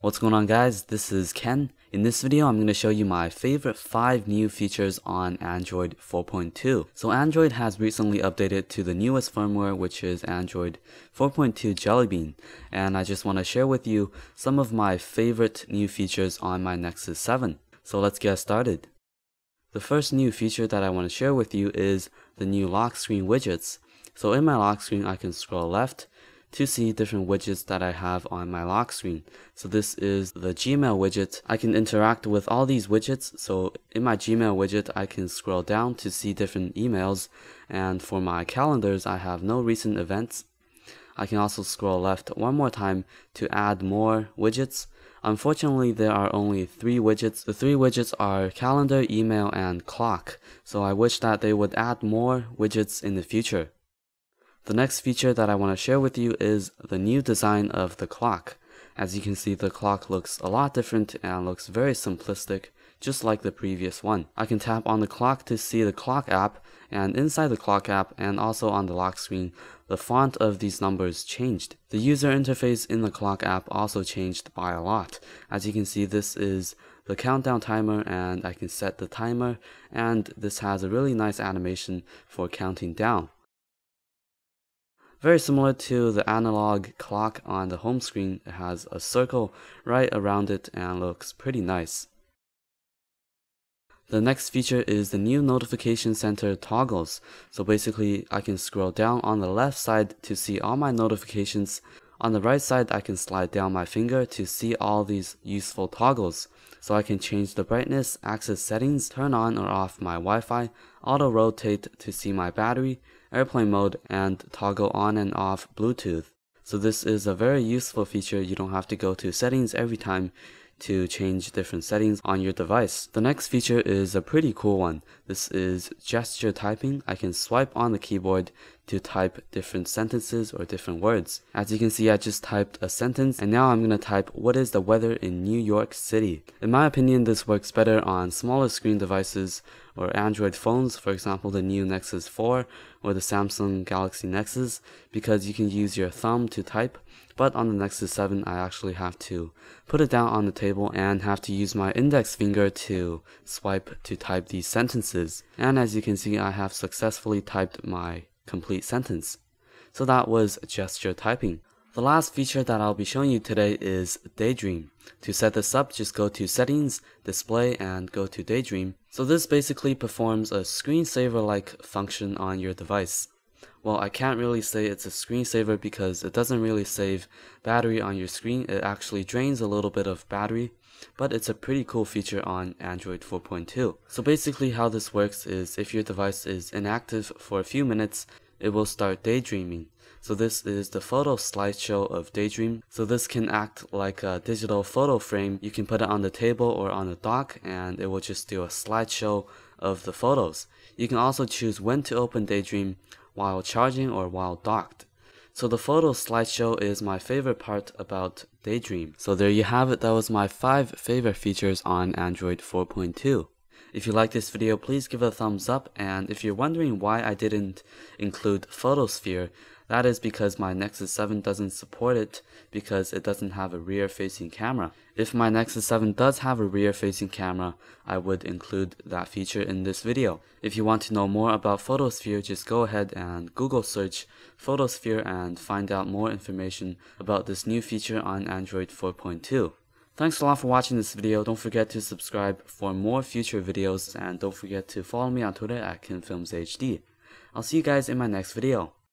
What's going on guys, this is Ken. In this video I'm going to show you my favorite 5 new features on Android 4.2. So Android has recently updated to the newest firmware which is Android 4.2 Jelly Bean and I just want to share with you some of my favorite new features on my Nexus 7. So let's get started. The first new feature that I want to share with you is the new lock screen widgets. So in my lock screen I can scroll left to see different widgets that I have on my lock screen. So this is the Gmail widget. I can interact with all these widgets. So in my Gmail widget, I can scroll down to see different emails. And for my calendars, I have no recent events. I can also scroll left one more time to add more widgets. Unfortunately, there are only three widgets. The three widgets are calendar, email, and clock. So I wish that they would add more widgets in the future. The next feature that I want to share with you is the new design of the clock. As you can see, the clock looks a lot different and looks very simplistic, just like the previous one. I can tap on the clock to see the clock app, and inside the clock app and also on the lock screen, the font of these numbers changed. The user interface in the clock app also changed by a lot. As you can see, this is the countdown timer and I can set the timer and this has a really nice animation for counting down. Very similar to the analog clock on the home screen, it has a circle right around it and looks pretty nice. The next feature is the new notification center toggles. So basically I can scroll down on the left side to see all my notifications. On the right side I can slide down my finger to see all these useful toggles. So I can change the brightness, access settings, turn on or off my Wi-Fi, auto rotate to see my battery, airplane mode, and toggle on and off Bluetooth. So this is a very useful feature. You don't have to go to settings every time to change different settings on your device. The next feature is a pretty cool one. This is gesture typing. I can swipe on the keyboard to type different sentences or different words. As you can see, I just typed a sentence and now I'm going to type what is the weather in New York City. In my opinion, this works better on smaller screen devices or Android phones, for example, the new Nexus 4 or the Samsung Galaxy Nexus, because you can use your thumb to type. But on the Nexus 7, I actually have to put it down on the table and have to use my index finger to swipe to type these sentences. And as you can see, I have successfully typed my complete sentence. So that was gesture typing. The last feature that I'll be showing you today is Daydream. To set this up, just go to Settings, Display, and go to Daydream. So this basically performs a screensaver-like function on your device. Well, I can't really say it's a screensaver because it doesn't really save battery on your screen. It actually drains a little bit of battery, but it's a pretty cool feature on Android 4.2. So basically how this works is if your device is inactive for a few minutes, it will start daydreaming. So this is the photo slideshow of Daydream. So this can act like a digital photo frame. You can put it on the table or on the dock and it will just do a slideshow of the photos. You can also choose when to open Daydream while charging or while docked. So the photo slideshow is my favorite part about Daydream. So there you have it, that was my 5 favorite features on Android 4.2. If you like this video, please give it a thumbs up, and if you're wondering why I didn't include Photosphere, that is because my Nexus 7 doesn't support it because it doesn't have a rear facing camera. If my Nexus 7 does have a rear facing camera, I would include that feature in this video. If you want to know more about Photosphere, just go ahead and Google search Photosphere and find out more information about this new feature on Android 4.2. Thanks a lot for watching this video. Don't forget to subscribe for more future videos and don't forget to follow me on Twitter at KenFilmsHD. I'll see you guys in my next video.